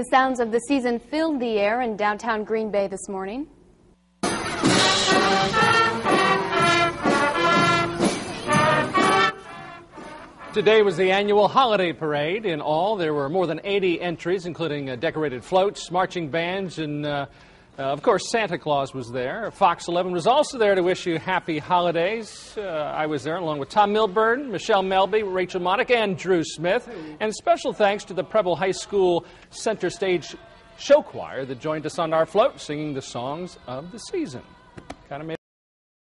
The sounds of the season filled the air in downtown Green Bay this morning. Today was the annual holiday parade. In all, there were more than 80 entries, including uh, decorated floats, marching bands, and uh, uh, of course, Santa Claus was there. Fox 11 was also there to wish you happy holidays. Uh, I was there along with Tom Milburn, Michelle Melby, Rachel Monick, and Drew Smith. And special thanks to the Preble High School Center Stage Show Choir that joined us on our float singing the songs of the season. Kind of made